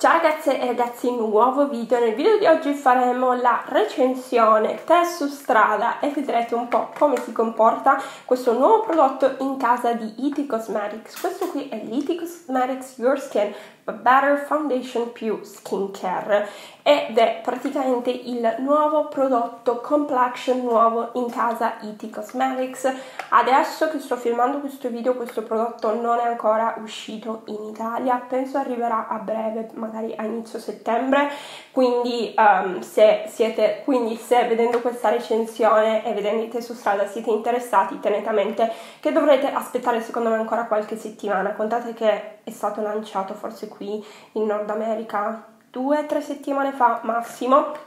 Ciao ragazze e ragazzi, nuovo video. Nel video di oggi faremo la recensione test su strada e vedrete un po' come si comporta questo nuovo prodotto in casa di IT Cosmetics. Questo qui è l'IT Cosmetics Your Skin Better Foundation più Skincare ed è praticamente il nuovo prodotto complexion nuovo in casa IT Cosmetics. Adesso che sto filmando questo video questo prodotto non è ancora uscito in Italia, penso arriverà a breve, magari a inizio settembre, quindi um, se siete, quindi se vedendo questa recensione e vedendo su strada siete interessati, tenete a mente che dovrete aspettare secondo me ancora qualche settimana, contate che è stato lanciato forse qui in Nord America due o tre settimane fa massimo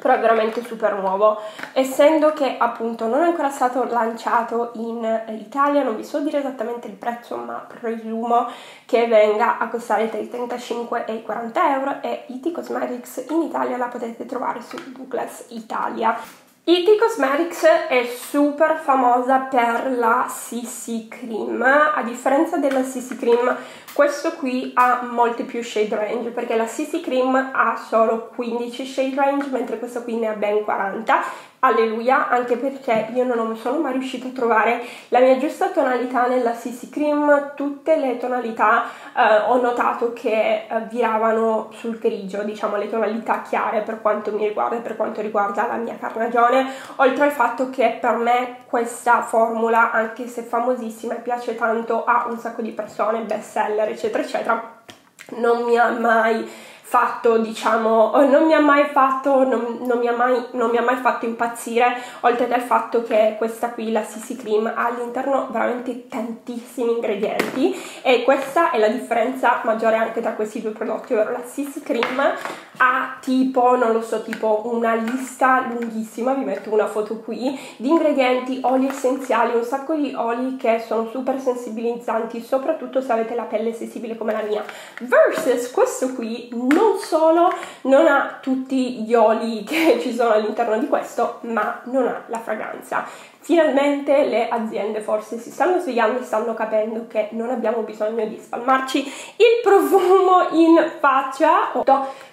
però è veramente super nuovo. Essendo che appunto non è ancora stato lanciato in Italia non vi so dire esattamente il prezzo ma presumo che venga a costare tra i 35 e i 40 euro e IT Cosmetics in Italia la potete trovare su Douglas Italia IT Cosmetics è super famosa per la CC Cream, a differenza della CC Cream questo qui ha molte più shade range perché la CC Cream ha solo 15 shade range mentre questo qui ne ha ben 40 alleluia, anche perché io non sono mai riuscita a trovare la mia giusta tonalità nella CC Cream, tutte le tonalità eh, ho notato che eh, viravano sul grigio, diciamo le tonalità chiare per quanto mi riguarda e per quanto riguarda la mia carnagione, oltre al fatto che per me questa formula, anche se famosissima e piace tanto a un sacco di persone, best seller eccetera eccetera, non mi ha mai fatto, diciamo, non mi ha mai fatto, non, non, mi ha mai, non mi ha mai fatto impazzire, oltre al fatto che questa qui, la CC Cream, ha all'interno veramente tantissimi ingredienti e questa è la differenza maggiore anche tra questi due prodotti, ovvero la CC Cream ha tipo, non lo so, tipo una lista lunghissima, vi metto una foto qui, di ingredienti, oli essenziali, un sacco di oli che sono super sensibilizzanti, soprattutto se avete la pelle sensibile come la mia, versus questo qui non solo non ha tutti gli oli che ci sono all'interno di questo, ma non ha la fragranza. Finalmente le aziende forse si stanno svegliando e stanno capendo che non abbiamo bisogno di spalmarci il profumo in faccia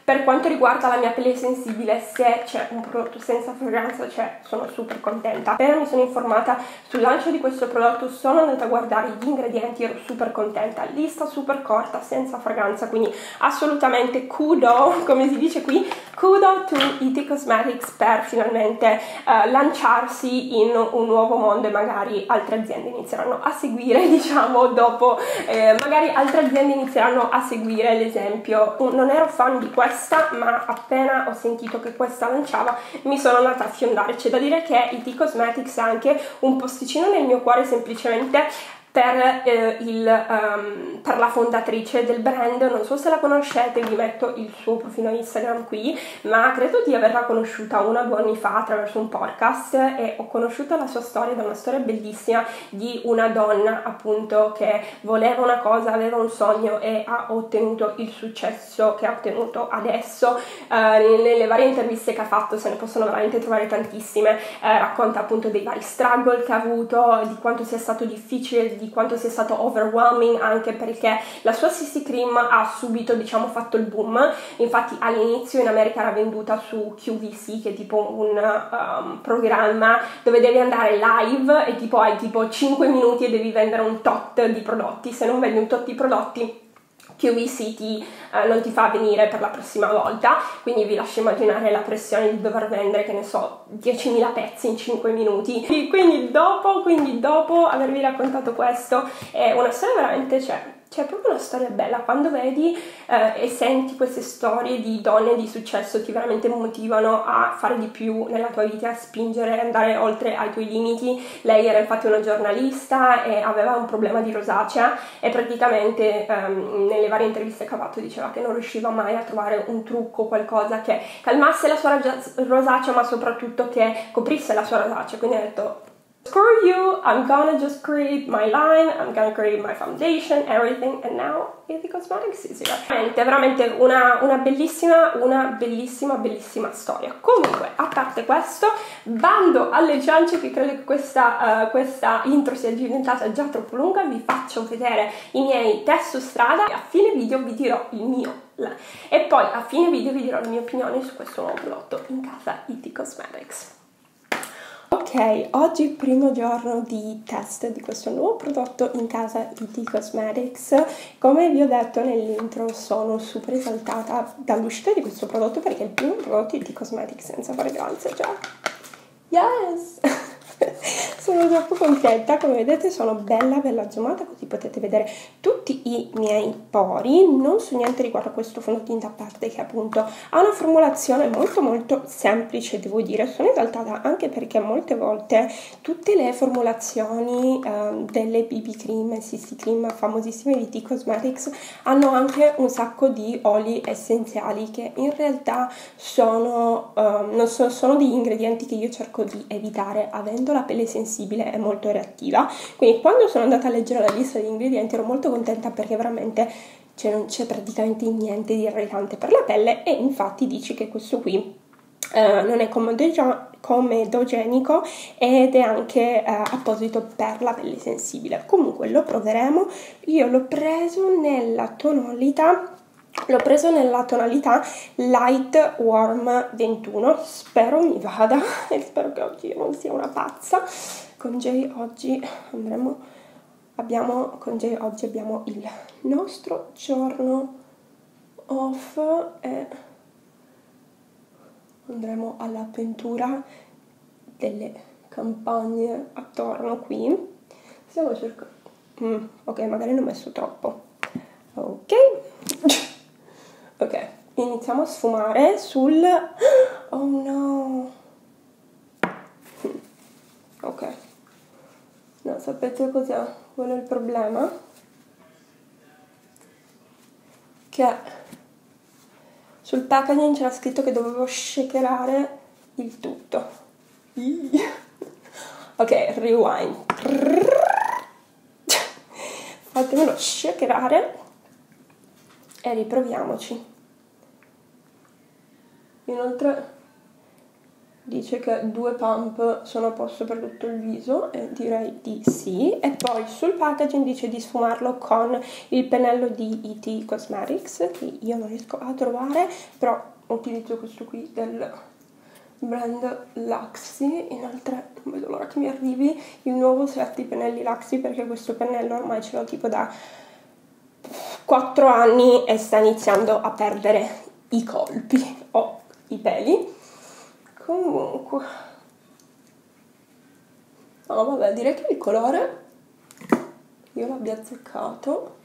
per quanto riguarda la mia pelle sensibile, se c'è un prodotto senza fragranza, cioè sono super contenta. Appena mi sono informata sul lancio di questo prodotto, sono andata a guardare gli ingredienti, ero super contenta. Lista super corta, senza fragranza, quindi assolutamente kudo, come si dice qui, kudo to IT Cosmetics per finalmente uh, lanciarsi in un nuovo mondo e magari altre aziende inizieranno a seguire, diciamo, dopo, eh, magari altre aziende inizieranno a seguire l'esempio. Non ero fan di questa, ma appena ho sentito che questa lanciava mi sono andata a fiondare. C'è da dire che IT Cosmetics ha anche un posticino nel mio cuore semplicemente per, eh, il, um, per, la fondatrice del brand, non so se la conoscete, vi metto il suo profilo Instagram qui, ma credo di averla conosciuta una o due anni fa attraverso un podcast e ho conosciuto la sua storia, da una storia bellissima di una donna appunto che voleva una cosa, aveva un sogno e ha ottenuto il successo che ha ottenuto adesso. Uh, nelle varie interviste che ha fatto se ne possono veramente trovare tantissime, uh, racconta appunto dei vari struggle che ha avuto, di quanto sia stato difficile di quanto sia stato overwhelming anche perché la sua CC Cream ha subito diciamo fatto il boom. Infatti all'inizio in America era venduta su QVC che è tipo un um, programma dove devi andare live e tipo hai tipo 5 minuti e devi vendere un tot di prodotti. Se non vendi un tot di prodotti QVC ti, eh, non ti fa venire per la prossima volta, quindi vi lascio immaginare la pressione di dover vendere, che ne so, 10.000 pezzi in 5 minuti. Quindi dopo, quindi dopo avervi raccontato questo, è una storia veramente, cioè, c'è proprio una storia bella quando vedi eh, e senti queste storie di donne di successo ti veramente motivano a fare di più nella tua vita, a spingere, andare oltre ai tuoi limiti. Lei era infatti una giornalista e aveva un problema di rosacea e praticamente ehm, nelle varie interviste che ha fatto diceva che non riusciva mai a trovare un trucco, qualcosa che calmasse la sua rosacea ma soprattutto che coprisse la sua rosacea. Quindi ha detto Screw you, I'm gonna just create my line, I'm gonna create my foundation, everything, and now the Cosmetics is here. Veramente, veramente una, una bellissima, una bellissima, bellissima storia. Comunque, a parte questo, bando alle ciance che credo che questa, uh, questa intro sia diventata già troppo lunga, vi faccio vedere i miei test su strada e a fine video vi dirò il mio e poi a fine video vi dirò le mie opinioni su questo nuovo prodotto in casa IT Cosmetics. Ok, oggi primo giorno di test di questo nuovo prodotto in casa IT Cosmetics. Come vi ho detto nell'intro sono super esaltata dall'uscita di questo prodotto perché è il primo prodotto IT Cosmetics senza fragranze, cioè... Yes! sono troppo contenta, come vedete sono bella bella zoomata così potete vedere tutti i miei pori, non so niente riguardo a questo fondotinta a parte che appunto ha una formulazione molto molto semplice devo dire, sono esaltata anche perché molte volte tutte le formulazioni eh, delle BB cream e CC cream famosissime di T Cosmetics hanno anche un sacco di oli essenziali che in realtà sono, eh, so, sono degli ingredienti che io cerco di evitare avendo la pelle sensibile e molto reattiva quindi quando sono andata a leggere la lista degli ingredienti ero molto contenta perché veramente cioè, non c'è praticamente niente di irritante per la pelle e infatti dici che questo qui Uh, non è comedogenico ed è anche uh, apposito per la pelle sensibile. Comunque lo proveremo. Io l'ho preso nella tonalità L'ho preso nella tonalità Light Warm 21, spero mi vada e spero che oggi non sia una pazza. Con Jay oggi andremo, abbiamo, con Jay oggi abbiamo il nostro giorno off e andremo all'avventura delle campagne attorno qui. Stiamo cercando... Mm, ok, magari ne ho messo troppo. Ok. ok, iniziamo a sfumare sul... Oh no! Ok. No, sapete cos'è? Quello è il problema? Che sul packaging c'era scritto che dovevo shakerare il tutto. Ok, rewind. Fatemelo shakerare e riproviamoci. Inoltre dice che due pump sono a posto per tutto il viso e direi di sì e poi sul packaging dice di sfumarlo con il pennello di ET Cosmetics che io non riesco a trovare però utilizzo questo qui del brand Luxy inoltre non vedo l'ora che mi arrivi il nuovo set di pennelli Luxy perché questo pennello ormai ce l'ho tipo da 4 anni e sta iniziando a perdere i colpi o i peli. Comunque. No vabbè direi che il colore io l'abbia azzeccato.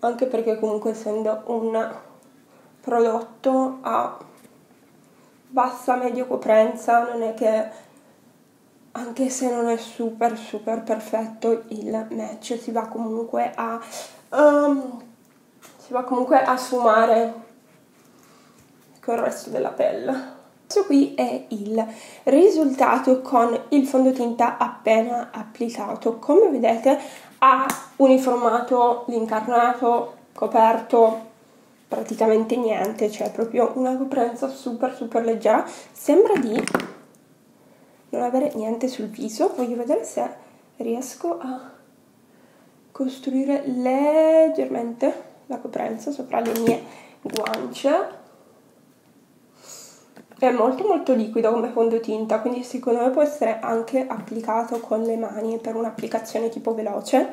Anche perché comunque essendo un prodotto a bassa medio coprenza non è che anche se non è super super perfetto il match si va comunque a um, si va comunque a sfumare con il resto della pelle. Questo qui è il risultato con il fondotinta appena applicato. Come vedete ha uniformato l'incarnato, coperto praticamente niente, cioè proprio una coprenza super super leggera. Sembra di non avere niente sul viso. Voglio vedere se riesco a costruire leggermente la coprenza sopra le mie guance è molto molto liquido come fondotinta quindi secondo me può essere anche applicato con le mani per un'applicazione tipo veloce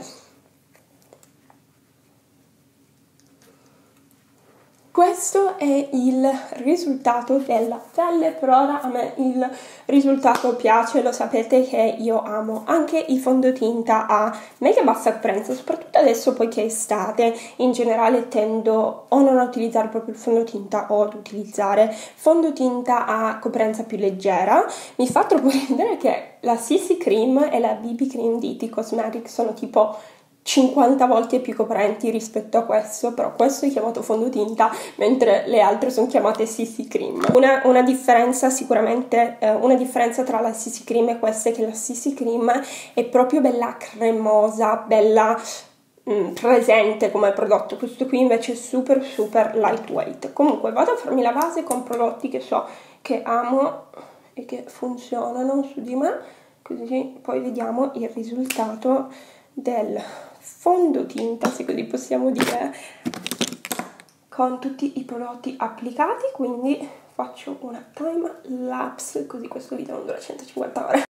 questo è il risultato della pelle per ora. A me il risultato piace lo sapete che io amo anche i fondotinta a media bassa coprenza soprattutto adesso poiché è estate. In generale tendo o non a utilizzare proprio il fondotinta o ad utilizzare fondotinta a coprenza più leggera. Mi fa troppo ridere che la CC cream e la BB cream di T Cosmetics sono tipo 50 volte più coprenti rispetto a questo, però questo è chiamato fondotinta, mentre le altre sono chiamate CC Cream. Una, una differenza sicuramente, eh, una differenza tra la CC Cream e questa è che la CC Cream è proprio bella cremosa, bella mm, presente come prodotto, questo qui invece è super super lightweight. Comunque vado a farmi la base con prodotti che so che amo e che funzionano su di me, così poi vediamo il risultato del fondotinta, se così possiamo dire, con tutti i prodotti applicati, quindi faccio una time lapse così questo video non dura 150 ore.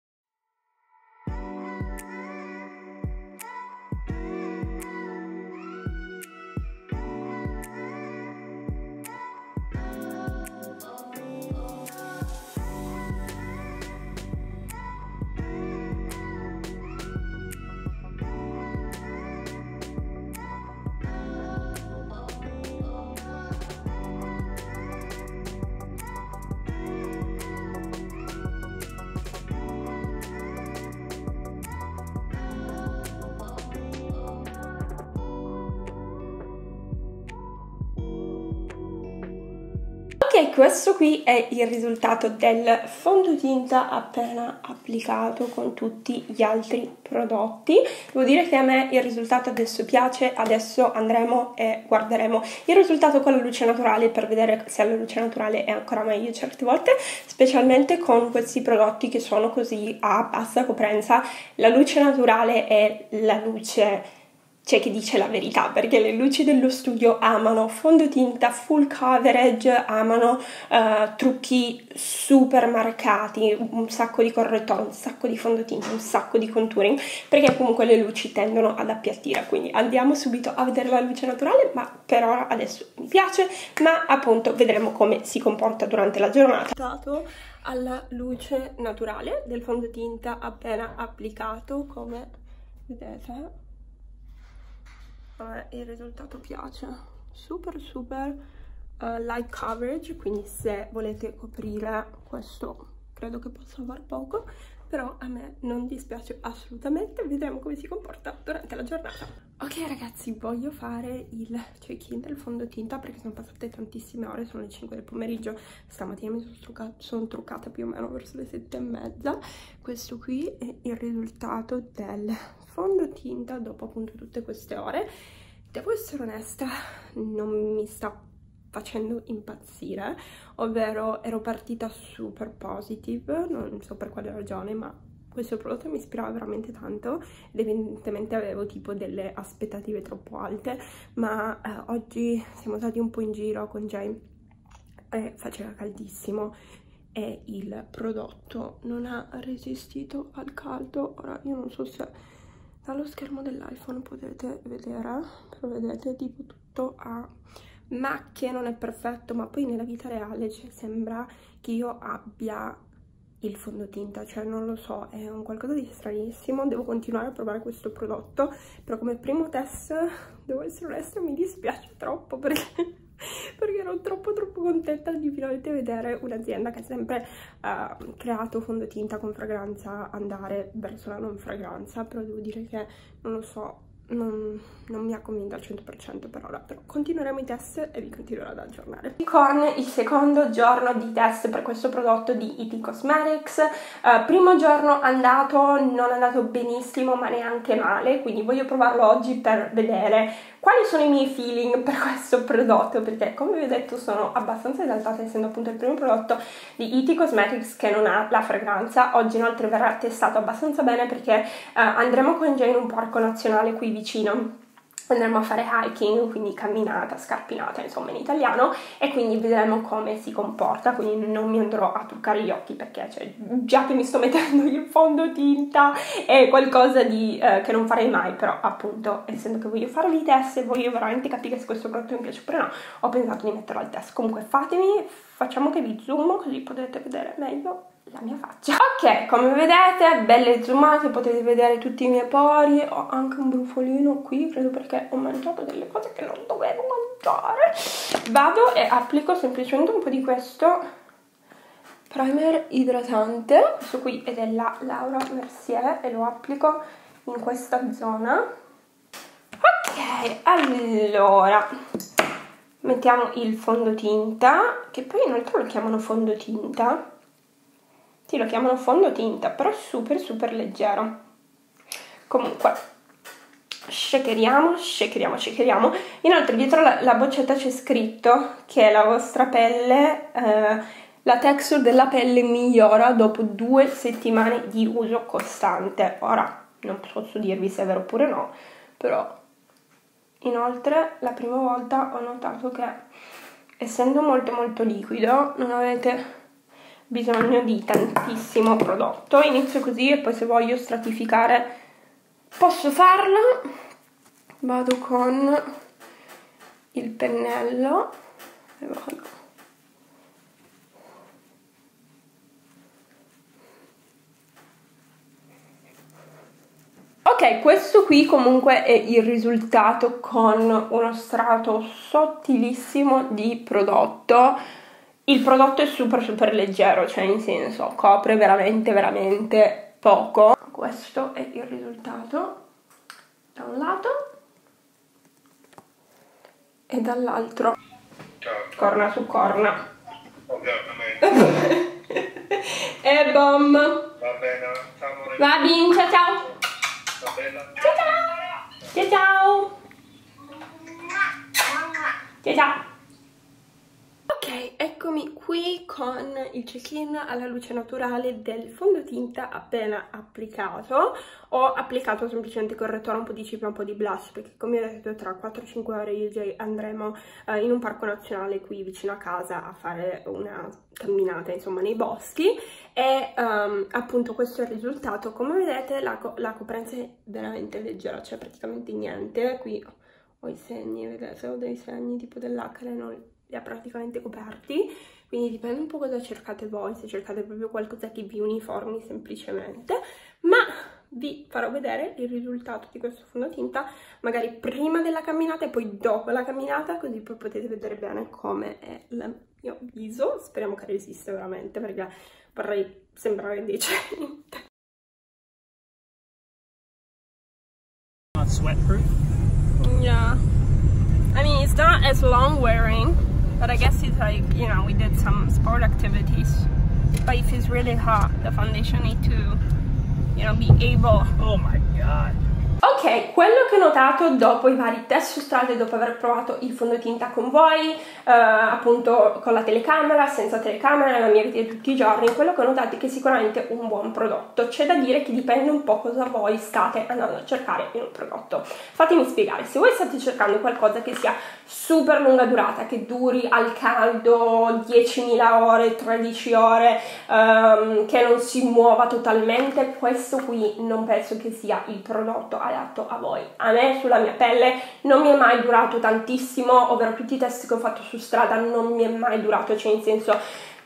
Questo qui è il risultato del fondotinta appena applicato con tutti gli altri prodotti. Devo dire che a me il risultato adesso piace, adesso andremo e guarderemo il risultato con la luce naturale per vedere se la luce naturale è ancora meglio certe volte, specialmente con questi prodotti che sono così a bassa coprenza. La luce naturale è la luce c'è chi dice la verità perché le luci dello studio amano fondotinta, full coverage, amano uh, trucchi super marcati, un sacco di correttore, un sacco di fondotinta, un sacco di contouring perché comunque le luci tendono ad appiattire. Quindi andiamo subito a vedere la luce naturale ma per ora adesso mi piace ma appunto vedremo come si comporta durante la giornata. Alla luce naturale del fondotinta appena applicato come vedete uh, il risultato piace. Super super uh, light coverage quindi se volete coprire questo credo che possa far poco però a me non dispiace assolutamente. Vedremo come si comporta durante la giornata. Ok ragazzi voglio fare il check-in del fondotinta perché sono passate tantissime ore sono le 5 del pomeriggio. Stamattina mi sono truccata, sono truccata più o meno verso le 7 e mezza. Questo qui è il risultato del fondotinta dopo appunto tutte queste ore. Devo essere onesta non mi sta facendo impazzire, ovvero ero partita super positive, non so per quale ragione, ma questo prodotto mi ispirava veramente tanto ed evidentemente avevo tipo delle aspettative troppo alte, ma eh, oggi siamo stati un po' in giro con Jay e faceva caldissimo e il prodotto non ha resistito al caldo, ora io non so se dallo schermo dell'iPhone potete vedere, però vedete tipo tutto a macchie, non è perfetto, ma poi nella vita reale cioè, sembra che io abbia il fondotinta, cioè non lo so, è un qualcosa di stranissimo, devo continuare a provare questo prodotto, però come primo test, devo essere onesta, mi dispiace troppo perché perché ero troppo troppo contenta di finalmente vedere un'azienda che ha sempre uh, creato fondotinta con fragranza andare verso la non fragranza, però devo dire che non lo so, non, non, mi ha convinto al 100% per ora, però continueremo i test e vi continuerò ad aggiornare. Con il secondo giorno di test per questo prodotto di IT Cosmetics, uh, primo giorno andato, non è andato benissimo ma neanche male, quindi voglio provarlo oggi per vedere quali sono i miei feeling per questo prodotto, perché come vi ho detto sono abbastanza esaltata essendo appunto il primo prodotto di IT Cosmetics che non ha la fragranza, oggi inoltre verrà testato abbastanza bene perché uh, andremo con Jane un parco nazionale qui vicino andremo a fare hiking, quindi camminata, scarpinata, insomma in italiano, e quindi vedremo come si comporta, quindi non mi andrò a truccare gli occhi perché cioè, già che mi sto mettendo il fondotinta è qualcosa di, eh, che non farei mai, però appunto essendo che voglio fare i test e voglio veramente capire se questo prodotto mi piace oppure no, ho pensato di metterlo al test. Comunque fatemi, facciamo che vi zoom così potete vedere meglio la mia faccia. Ok, come vedete, belle zoomate, potete vedere tutti i miei pori, ho anche un brufolino qui, credo perché ho mangiato delle cose che non dovevo mangiare. Vado e applico semplicemente un po' di questo primer idratante, questo qui è della Laura Mercier e lo applico in questa zona allora mettiamo il fondotinta che poi in realtà lo chiamano fondotinta sì lo chiamano fondotinta però è super super leggero. Comunque shakeriamo shakeriamo shakeriamo. Inoltre dietro la, la boccetta c'è scritto che la vostra pelle eh, la texture della pelle migliora dopo due settimane di uso costante. Ora non posso dirvi se è vero oppure no però Inoltre la prima volta ho notato che essendo molto molto liquido non avete bisogno di tantissimo prodotto. Inizio così e poi se voglio stratificare posso farlo. Vado con il pennello e vado Ok, questo qui comunque è il risultato con uno strato sottilissimo di prodotto. Il prodotto è super super leggero, cioè in senso copre veramente veramente poco. Questo è il risultato da un lato e dall'altro. Corna su corna. Ovviamente. e bom. Va bene, ciao. Va bene, ciao ciao. Ciao ciao! Ciao ciao! Ciao ciao! Eccomi qui con il check-in alla luce naturale del fondotinta appena applicato. Ho applicato semplicemente correttore, un po' di cipria, un po' di blush, perché come ho detto tra 4-5 ore io e andremo eh, in un parco nazionale qui vicino a casa a fare una camminata, insomma, nei boschi. E um, appunto questo è il risultato. Come vedete la, co la coprenza è veramente leggera, cioè praticamente niente. Qui ho i segni, vedete, ho dei segni tipo dell'acre, non li ha praticamente coperti, quindi dipende un po' cosa cercate voi, se cercate proprio qualcosa che vi uniformi semplicemente, ma vi farò vedere il risultato di questo fondotinta magari prima della camminata e poi dopo la camminata, così poi potete vedere bene come è il mio viso, speriamo che resista veramente perché vorrei sembrare decente. Sweatproof? Yeah. I mean, it's not as long wearing, But I guess it's like, you know, we did some sport activities. But if it's really hot, the foundation need to, you know, be able... Oh my god. Ok, quello che ho notato dopo i vari test su strada e dopo aver provato il fondotinta con voi, eh, appunto con la telecamera, senza telecamera, nella mia vita di tutti i giorni, quello che ho notato è che sicuramente è un buon prodotto. C'è da dire che dipende un po' cosa voi state andando a cercare in un prodotto. Fatemi spiegare, se voi state cercando qualcosa che sia super lunga durata, che duri al caldo 10.000 ore, 13 ore, ehm, che non si muova totalmente, questo qui non penso che sia il prodotto adatto a voi. A me sulla mia pelle non mi è mai durato tantissimo, ovvero tutti i test che ho fatto su strada non mi è mai durato, cioè in senso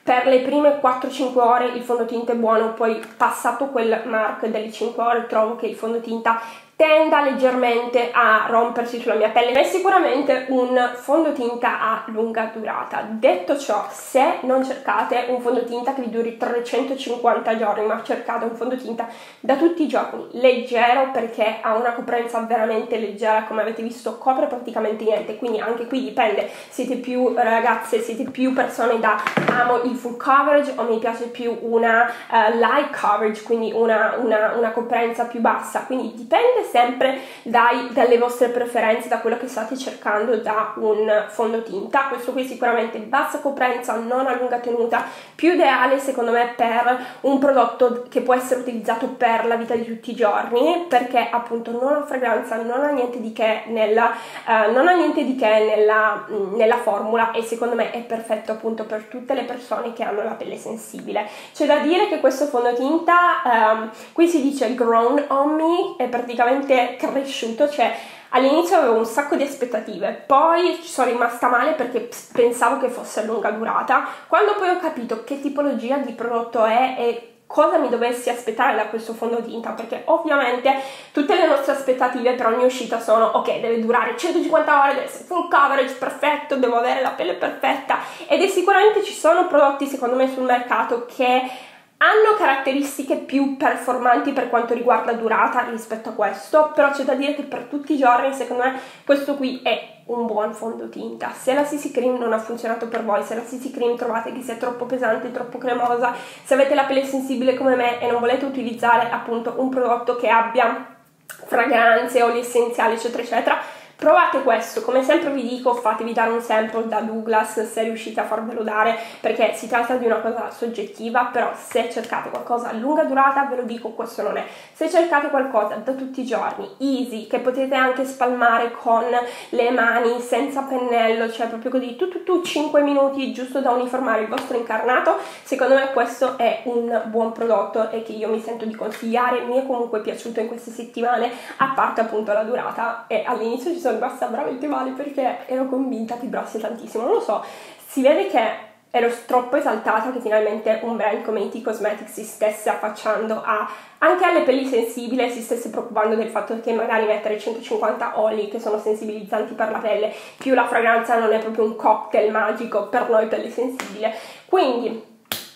per le prime 4-5 ore il fondotinta è buono, poi passato quel mark delle 5 ore trovo che il fondotinta tenda leggermente a rompersi sulla mia pelle. È sicuramente un fondotinta a lunga durata. Detto ciò, se non cercate un fondotinta che vi duri 350 giorni, ma cercate un fondotinta da tutti i giorni, leggero perché ha una coprenza veramente leggera, come avete visto copre praticamente niente, quindi anche qui dipende, siete più ragazze, siete più persone da amo il full coverage o mi piace più una uh, light coverage, quindi una, una, una coprenza più bassa, quindi dipende sempre dai, dalle vostre preferenze, da quello che state cercando da un fondotinta. Questo qui sicuramente bassa coprenza, non a lunga tenuta, più ideale secondo me per un prodotto che può essere utilizzato per la vita di tutti i giorni, perché appunto non ha fragranza, non ha niente di che nella, uh, non ha niente di che nella, nella formula e secondo me è perfetto appunto per tutte le persone che hanno la pelle sensibile. C'è da dire che questo fondotinta, um, qui si dice grown on me, è praticamente veramente cresciuto, cioè all'inizio avevo un sacco di aspettative, poi ci sono rimasta male perché pensavo che fosse a lunga durata, quando poi ho capito che tipologia di prodotto è e cosa mi dovessi aspettare da questo fondotinta perché ovviamente tutte le nostre aspettative per ogni uscita sono ok deve durare 150 ore deve essere full coverage perfetto devo avere la pelle perfetta. Ed è sicuramente ci sono prodotti secondo me sul mercato che hanno caratteristiche più performanti per quanto riguarda durata rispetto a questo, però c'è da dire che per tutti i giorni secondo me questo qui è un buon fondotinta. Se la CC Cream non ha funzionato per voi, se la CC Cream trovate che sia troppo pesante, troppo cremosa, se avete la pelle sensibile come me e non volete utilizzare appunto un prodotto che abbia fragranze, oli essenziali, eccetera, eccetera, Provate questo, come sempre vi dico fatevi dare un sample da Douglas se riuscite a farvelo dare perché si tratta di una cosa soggettiva, però se cercate qualcosa a lunga durata ve lo dico questo non è. Se cercate qualcosa da tutti i giorni, easy, che potete anche spalmare con le mani senza pennello, cioè proprio così, tu tu tu 5 minuti giusto da uniformare il vostro incarnato, secondo me questo è un buon prodotto e che io mi sento di consigliare, mi è comunque piaciuto in queste settimane, a parte appunto la durata e all'inizio ci sono rimasta veramente male perché ero convinta che vibrasse tantissimo. Non lo so, si vede che ero troppo esaltata che finalmente un brand come IT Cosmetics si stesse affacciando a, anche alle pelli sensibili si stesse preoccupando del fatto che magari mettere 150 oli che sono sensibilizzanti per la pelle più la fragranza non è proprio un cocktail magico per noi pelli sensibili. Quindi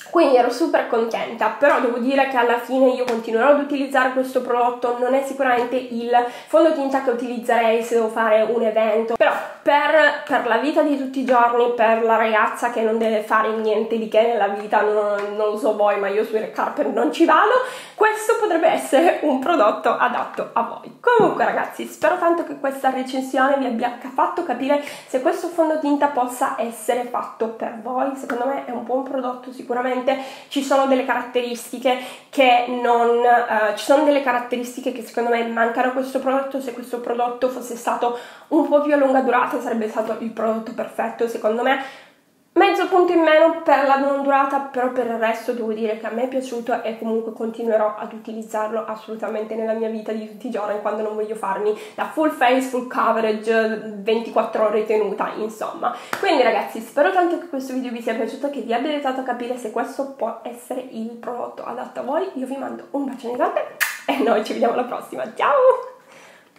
quindi ero super contenta, però devo dire che alla fine io continuerò ad utilizzare questo prodotto, non è sicuramente il fondotinta che utilizzerei se devo fare un evento, però per, per, la vita di tutti i giorni, per la ragazza che non deve fare niente di che nella vita, non, non lo so voi, ma io sui red carpet non ci vado, questo potrebbe essere un prodotto adatto a voi. Comunque ragazzi, spero tanto che questa recensione vi abbia fatto capire se questo fondotinta possa essere fatto per voi, secondo me è un buon prodotto sicuramente. Ci sono delle caratteristiche che non uh, ci sono delle caratteristiche che secondo me mancano a questo prodotto. Se questo prodotto fosse stato un po' più a lunga durata sarebbe stato il prodotto perfetto secondo me Mezzo punto in meno per la non durata, però per il resto devo dire che a me è piaciuto e comunque continuerò ad utilizzarlo assolutamente nella mia vita di tutti i giorni quando non voglio farmi la full face, full coverage, 24 ore tenuta, insomma. Quindi ragazzi, spero tanto che questo video vi sia piaciuto, che vi abbia aiutato a capire se questo può essere il prodotto adatto a voi. Io vi mando un bacione grande e noi ci vediamo alla prossima. Ciao!